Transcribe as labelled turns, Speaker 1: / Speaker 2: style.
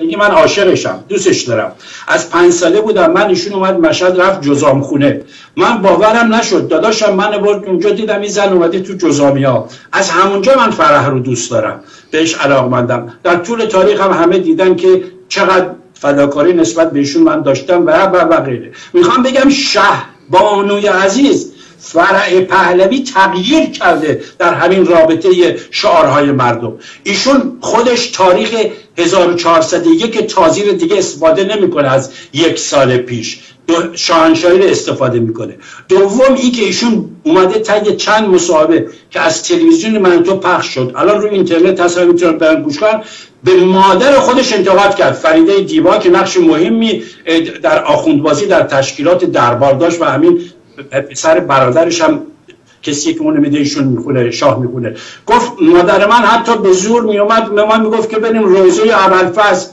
Speaker 1: سالگی من عاشقشم دوستش دارم. از پنج ساله بودم من ایشون اومد مشهد رفت جزام خونه من باورم نشد داداشم من برد اونجا دیدم این زن اومده تو جزامیا. از همونجا من فرح رو دوست دارم. بهش علاقمندم در طول تاریخ هم همه دیدن که چقدر فداکاری نسبت بهشون من داشتم و و و غیره. می‌خوام بگم شه بانوی عزیز فرع پهلوی تغییر کرده در همین رابطه شعارهای مردم. ایشون خودش تاریخ 1401 تازی دیگه استفاده نمی‌کنه از یک سال پیش. شاهنشاهی رو استفاده می‌کنه. دوم ای که ایشون اومده تگ چند مصاحبه که از تلویزیون من تو پخش شد. الان روی اینترنت هست می‌تونن برن گوش کنن. به مادر خودش انتقاد کرد. فریده دیبا که نقش مهمی در آخوندبازی در تشکیلات دربار داشت و همین سر برادرش هم کسی که اون میده ایشون می‌خونه شاه می‌خونه. گفت مادر من حتی به زور میومد به من می‌گفت که بریم روزه اول فصل